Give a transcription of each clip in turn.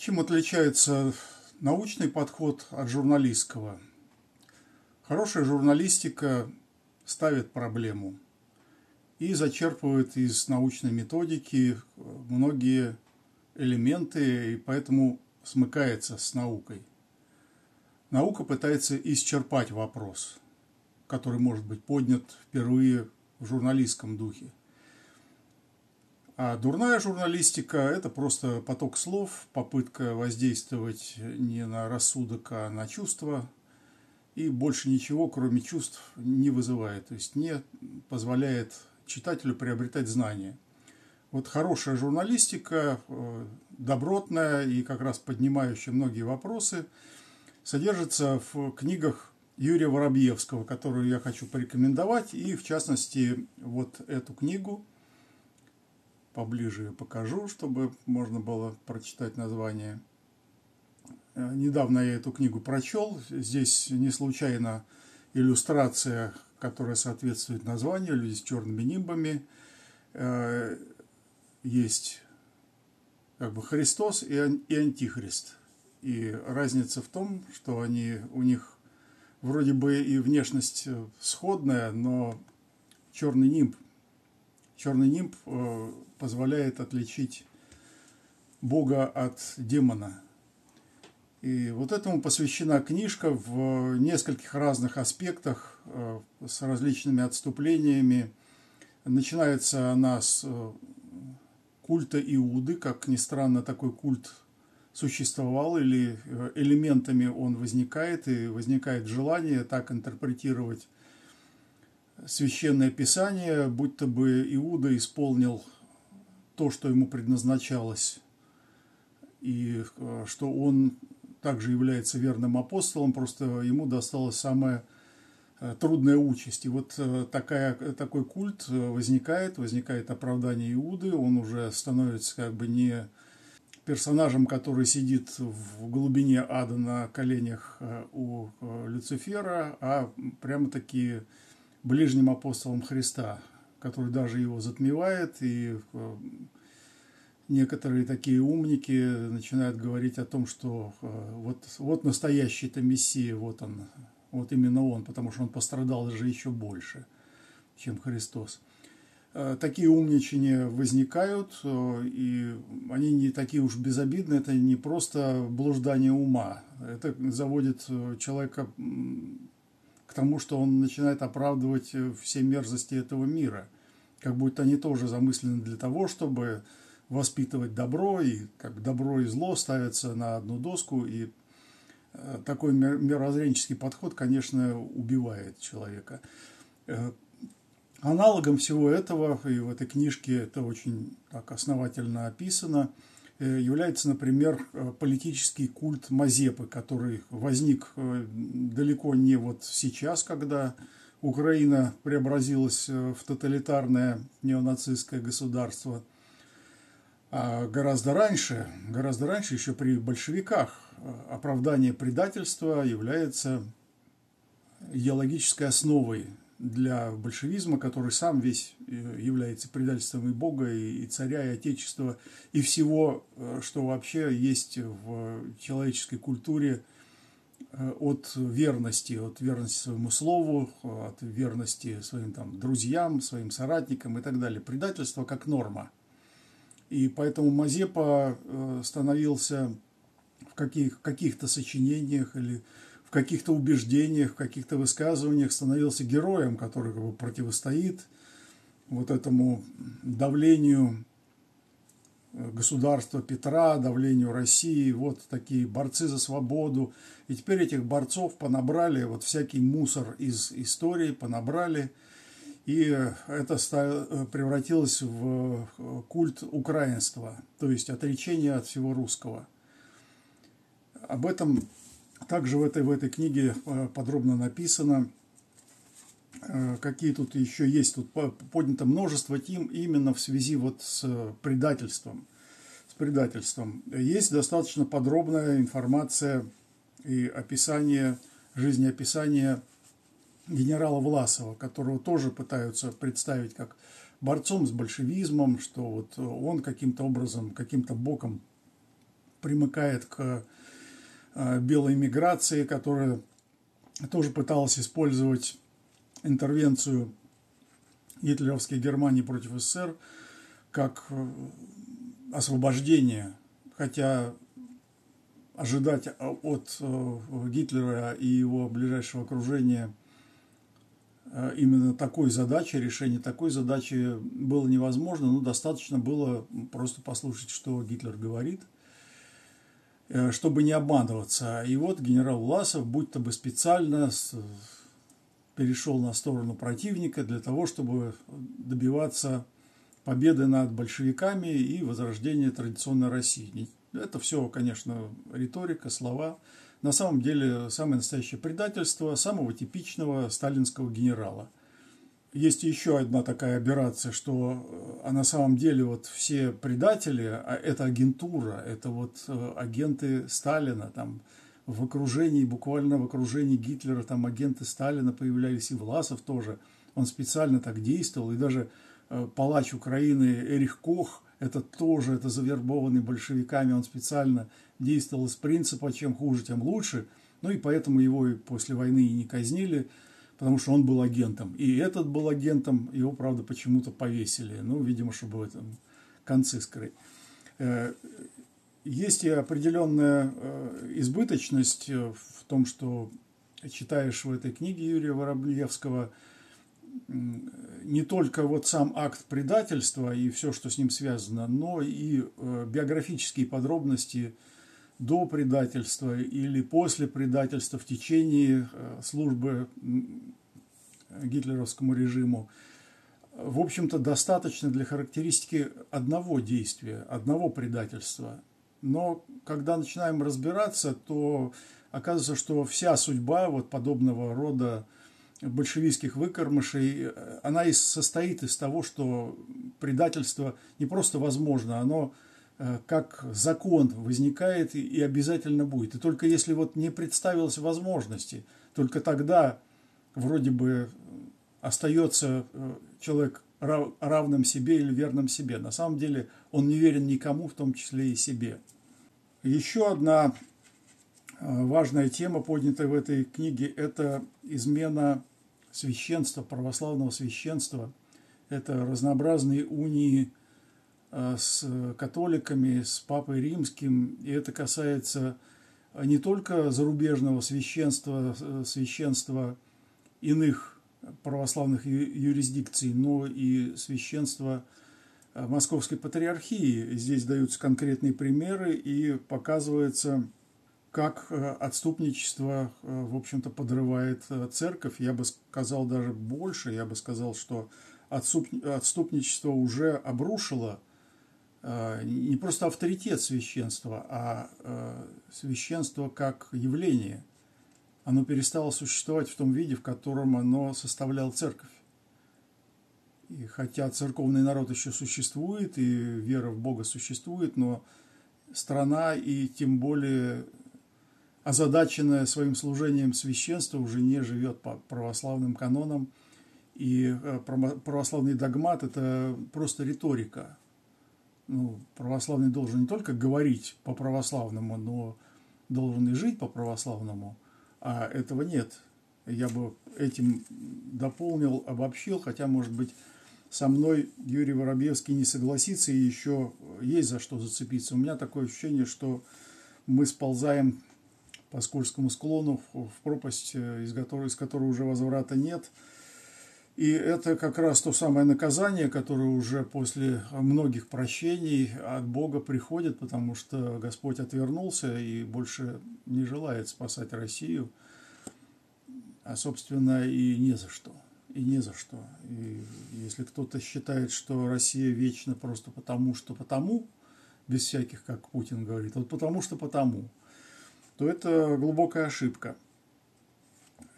Чем отличается научный подход от журналистского? Хорошая журналистика ставит проблему и зачерпывает из научной методики многие элементы, и поэтому смыкается с наукой. Наука пытается исчерпать вопрос, который может быть поднят впервые в журналистском духе. А дурная журналистика – это просто поток слов, попытка воздействовать не на рассудок, а на чувства, и больше ничего, кроме чувств, не вызывает, то есть не позволяет читателю приобретать знания. Вот хорошая журналистика, э, добротная и как раз поднимающая многие вопросы, содержится в книгах Юрия Воробьевского, которую я хочу порекомендовать, и в частности вот эту книгу – поближе ее покажу, чтобы можно было прочитать название. Э, недавно я эту книгу прочел. Здесь не случайно иллюстрация, которая соответствует названию, люди с черными нимбами. Э, есть как бы Христос и Антихрист. И разница в том, что они, у них вроде бы и внешность сходная, но черный нимб Черный нимб э, позволяет отличить Бога от демона. И вот этому посвящена книжка в нескольких разных аспектах э, с различными отступлениями. Начинается она с э, культа Иуды, как ни странно, такой культ существовал или элементами он возникает, и возникает желание так интерпретировать священное писание, будто бы Иуда исполнил то, что ему предназначалось, и э, что он также является верным апостолом, просто ему досталась самая э, трудная участь. И вот э, такая, такой культ возникает, возникает оправдание Иуды, он уже становится как бы не персонажем, который сидит в глубине ада на коленях у Люцифера, а прямо-таки ближним апостолом Христа, который даже его затмевает, и э, некоторые такие умники начинают говорить о том, что э, вот, вот настоящий-то Мессия, вот он, вот именно он, потому что он пострадал даже еще больше, чем Христос. Э, такие умничания возникают, и они не такие уж безобидные, это не просто блуждание ума, это заводит человека к тому, что он начинает оправдывать э, все мерзости этого мира. Как будто они тоже замыслены для того, чтобы воспитывать добро, и как добро и зло ставятся на одну доску, и э, такой мирозренческий подход, конечно, убивает человека. Э, аналогом всего этого, и в этой книжке это очень так основательно описано – является, например, э, политический культ Мазепы, который возник э, далеко не вот сейчас, когда Украина преобразилась в тоталитарное неонацистское государство, а гораздо раньше, гораздо раньше, еще при большевиках, оправдание предательства является идеологической основой для большевизма, который сам весь э, является предательством и Бога, и, царя, и Отечества, и всего, э, что вообще есть в человеческой культуре э, от верности, от верности своему слову, от верности своим там, друзьям, своим соратникам и так далее. Предательство как норма. И поэтому Мазепа становился в каких, каких-то сочинениях или в каких-то убеждениях, в каких-то высказываниях становился героем, который как бы противостоит вот этому давлению э, государства Петра, давлению России, вот такие борцы за свободу. И теперь этих борцов понабрали, вот всякий мусор из истории понабрали, и это э, превратилось в э, культ украинства, то есть отречение от всего русского. Об этом также в этой, в этой книге э, подробно написано, э, какие тут еще есть. Тут поднято множество тем именно в связи вот с предательством. С предательством. Есть достаточно подробная информация и описание, жизнеописание генерала Власова, которого тоже пытаются представить как борцом с большевизмом, что вот он каким-то образом, каким-то боком примыкает к белой миграции, которая тоже пыталась использовать интервенцию гитлеровской Германии против СССР как освобождение, хотя ожидать от Гитлера и его ближайшего окружения Э, именно такой задачи, решение такой задачи было невозможно, но достаточно было просто послушать, что Гитлер говорит, э, чтобы не обманываться. И вот генерал Власов, будь-то бы специально перешел на сторону противника для того, чтобы добиваться победы над большевиками и возрождения традиционной России. Это все, конечно, риторика, слова – на самом деле самое настоящее предательство самого типичного сталинского генерала. Есть еще одна такая операция, что а на самом деле вот все предатели, а это агентура, это вот э, агенты Сталина, там в окружении, буквально в окружении Гитлера, там агенты Сталина появлялись, и Власов тоже, он специально так действовал, и даже э, палач Украины Эрих Кох, это тоже, это завербованный большевиками, он специально действовал из принципа «чем хуже, тем лучше», ну и поэтому его и после войны и не казнили, потому что он был агентом. И этот был агентом, его, правда, почему-то повесили, ну, видимо, чтобы в этом концы скрыть. Э, есть и определенная э, избыточность э, в том, что читаешь в этой книге Юрия Воробьевского не только вот сам акт предательства и все, что с ним связано, но и биографические подробности – до предательства или после предательства в течение э, службы гитлеровскому режиму, в общем-то, достаточно для характеристики одного действия, одного предательства. Но когда начинаем разбираться, то оказывается, что вся судьба вот подобного рода большевистских выкормышей, э, она и состоит из того, что предательство не просто возможно, оно как закон возникает и обязательно будет. И только если вот не представилось возможности, только тогда вроде бы остается э, человек равным себе или верным себе. На самом деле он не верен никому, в том числе и себе. Еще одна э, важная тема, поднятая в этой книге, это измена священства, православного священства. Это разнообразные унии Э, с католиками, с Папой Римским, и это касается не только зарубежного священства, э, священства иных православных юрисдикций, но и священства э, Московской Патриархии. Здесь даются конкретные примеры и показывается, как отступничество, в общем-то, подрывает церковь. Я бы сказал даже больше, я бы сказал, что отступничество уже обрушило Э, не просто авторитет священства, а э, священство как явление. Оно перестало существовать в том виде, в котором оно составляло церковь. И хотя церковный народ еще существует, и вера в Бога существует, но страна и тем более озадаченная своим служением священства уже не живет по православным канонам. И э, православный догмат – это просто риторика – ну, православный должен не только говорить по-православному, но должен и жить по-православному, а этого нет. Я бы этим дополнил, обобщил, хотя, может быть, со мной Юрий Воробьевский не согласится, и еще есть за что зацепиться. У меня такое ощущение, что мы сползаем по скользкому склону в пропасть, э, из которой, из которой уже возврата нет – и это как раз то самое наказание, которое уже после многих прощений от Бога приходит, потому что Господь отвернулся и больше не желает спасать Россию, а, собственно, и не за что. И не за что. И если кто-то считает, что Россия вечна просто потому, что потому, без всяких, как Путин говорит, вот потому что потому, то это глубокая ошибка –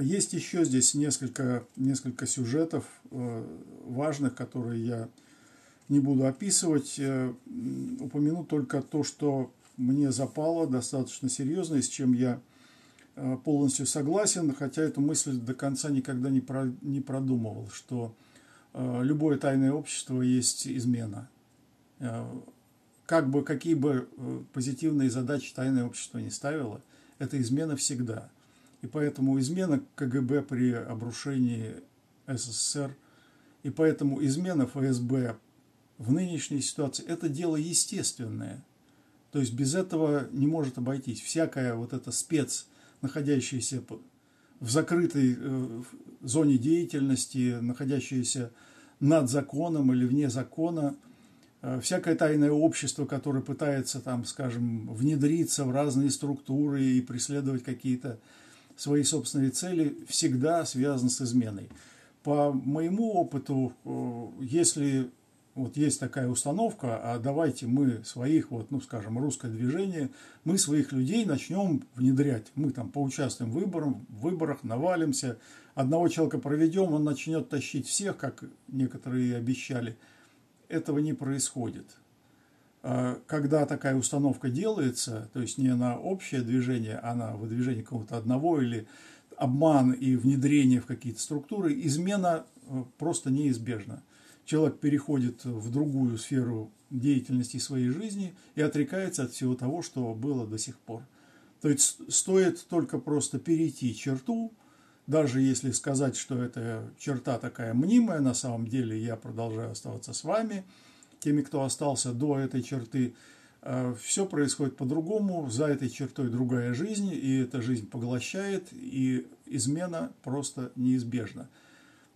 есть еще здесь несколько, несколько сюжетов э, важных, которые я не буду описывать. Э, упомяну только то, что мне запало достаточно серьезно, и с чем я э, полностью согласен, хотя эту мысль до конца никогда не, про, не продумывал, что любое тайное общество есть измена. как бы, какие бы позитивные задачи тайное общество не ставило, это измена всегда. И поэтому измена КГБ при обрушении СССР, и поэтому измена ФСБ в нынешней ситуации – это дело естественное. То есть без этого не может обойтись. Всякая вот эта спец, находящаяся в закрытой э, зоне деятельности, находящаяся над законом или вне закона – Э, всякое тайное общество, которое пытается, там, скажем, внедриться в разные структуры и преследовать какие-то свои собственные цели, всегда связано с изменой. По моему опыту, э, если вот есть такая установка, а давайте мы своих, вот, ну, скажем, русское движение, мы своих людей начнем внедрять. Мы там поучаствуем в, выборах, в выборах, навалимся, одного человека проведем, он начнет тащить всех, как некоторые обещали – этого не происходит. А когда такая установка делается, то есть не на общее движение, а на выдвижение кого-то одного или обман и внедрение в какие-то структуры, измена э, просто неизбежна. Человек переходит в другую сферу деятельности своей жизни и отрекается от всего того, что было до сих пор. То есть стоит только просто перейти черту, даже если сказать, что это черта такая мнимая, на самом деле я продолжаю оставаться с вами, теми, кто остался до этой черты, э, все происходит по-другому, за этой чертой другая жизнь, и эта жизнь поглощает, и измена просто неизбежна.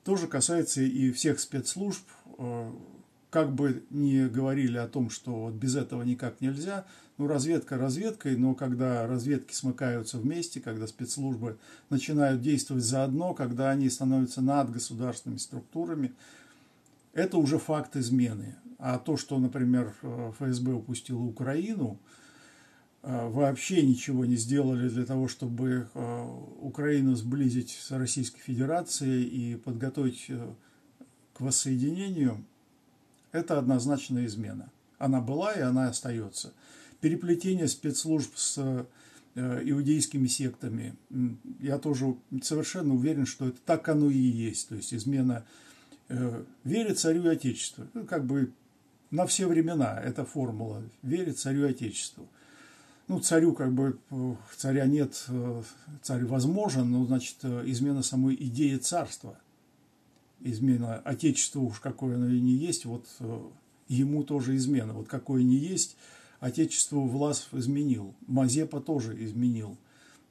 То же касается и всех спецслужб, э, как бы ни говорили о том, что вот без этого никак нельзя, ну, разведка разведкой, но когда разведки смыкаются вместе, когда спецслужбы начинают действовать заодно, когда они становятся над государственными структурами, это уже факт измены. А то, что, например, ФСБ упустила Украину, э, вообще ничего не сделали для того, чтобы э, Украину сблизить с Российской Федерацией и подготовить э, к воссоединению – это однозначная измена. Она была и она остается. Переплетение спецслужб с э, иудейскими сектами, я тоже совершенно уверен, что это так оно и есть. То есть измена э, верит царю отечеству. Ну, как бы на все времена эта формула. Верит царю отечеству. Ну, царю как бы, э, царя нет, царь возможен, но, значит, измена самой идеи царства измена Отечеству уж какое оно и не есть, вот э, ему тоже измена. Вот какое не есть, Отечеству Власов изменил, Мазепа тоже изменил.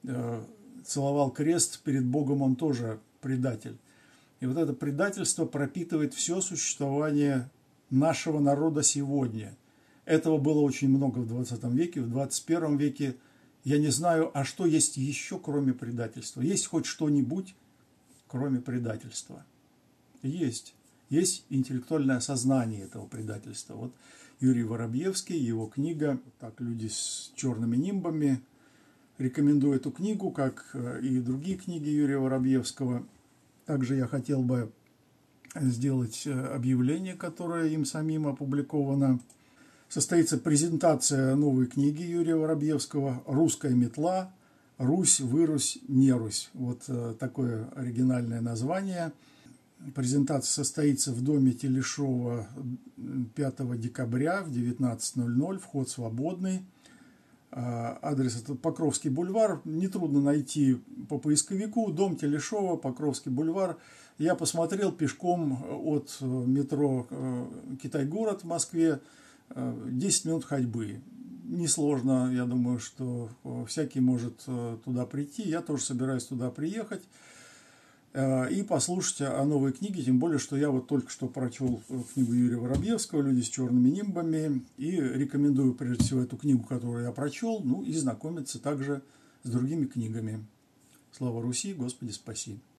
Э, целовал крест, перед Богом он тоже предатель. И вот это предательство пропитывает все существование нашего народа сегодня. Этого было очень много в 20 веке, в 21 веке. Я не знаю, а что есть еще, кроме предательства? Есть хоть что-нибудь, кроме предательства? есть. Есть интеллектуальное осознание этого предательства. Вот Юрий Воробьевский, его книга «Так люди с черными нимбами». Рекомендую эту книгу, как э, и другие книги Юрия Воробьевского. Также я хотел бы сделать э, объявление, которое им самим опубликовано. Состоится презентация новой книги Юрия Воробьевского «Русская метла. Русь, вырусь, не Русь». Вот э, такое оригинальное название – Презентация состоится в доме Телешова 5 декабря в 19.00. Вход свободный. А, адрес это Покровский бульвар. Нетрудно найти по поисковику. Дом Телешова, Покровский бульвар. Я посмотрел пешком от метро э, Китай-город в Москве 10 э, минут ходьбы. Несложно, я думаю, что э, всякий может туда прийти. Я тоже собираюсь туда приехать. Э, и послушать о новой книге, тем более, что я вот только что прочел э, книгу Юрия Воробьевского «Люди с черными нимбами» и рекомендую прежде всего эту книгу, которую я прочел, ну и знакомиться также с другими книгами. Слава Руси, Господи спаси!